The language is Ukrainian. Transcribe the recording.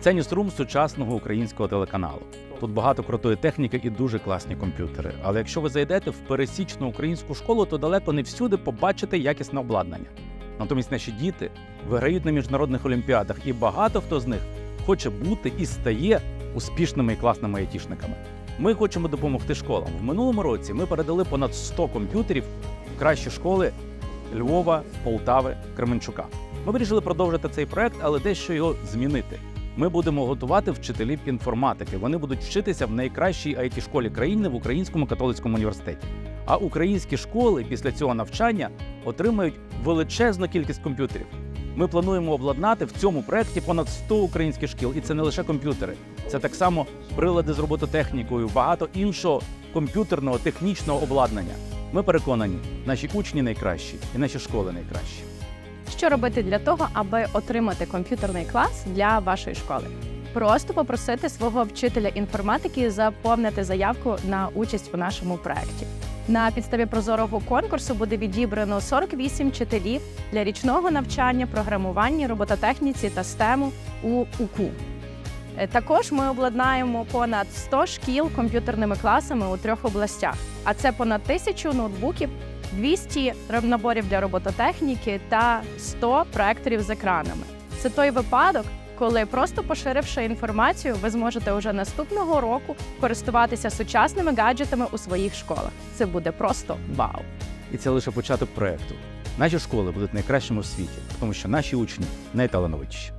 Це ньюсрум сучасного українського телеканалу. Тут багато крутої техніки і дуже класні комп'ютери. Але якщо ви зайдете в пересічну українську школу, то далеко не всюди побачите якісне обладнання. Натомість наші діти виграють на міжнародних олімпіадах, і багато хто з них хоче бути і стає успішними і класними айтішниками. Ми хочемо допомогти школам. В минулому році ми передали понад 100 комп'ютерів в кращі школи Львова, Полтави, Кременчука. Ми вирішили продовжити цей проект, але дещо його змінити. Ми будемо готувати вчителів інформатики. Вони будуть вчитися в найкращій it школі країни в Українському католицькому університеті. А українські школи після цього навчання отримають величезну кількість комп'ютерів. Ми плануємо обладнати в цьому проєкті понад 100 українських шкіл, і це не лише комп'ютери, це так само прилади з робототехнікою, багато іншого комп'ютерного технічного обладнання. Ми переконані, наші учні найкращі і наші школи найкращі. Що робити для того, аби отримати комп'ютерний клас для вашої школи? Просто попросити свого вчителя інформатики заповнити заявку на участь у нашому проєкті. На підставі прозорого конкурсу буде відібрано 48 вчителів для річного навчання, програмування, робототехніці та STEM у УКУ. Е, Також ми обладнаємо понад 100 шкіл комп'ютерними класами у трьох областях, а це понад тисячу ноутбуків, 200 наборів для робототехніки та 100 проекторів з екранами. Це той випадок, коли просто поширивши інформацію, ви зможете уже наступного року користуватися сучасними гаджетами у своїх школах. Це буде просто вау! І це лише початок проекту. Наші школи будуть найкращими в світі, тому що наші учні найталановитіші.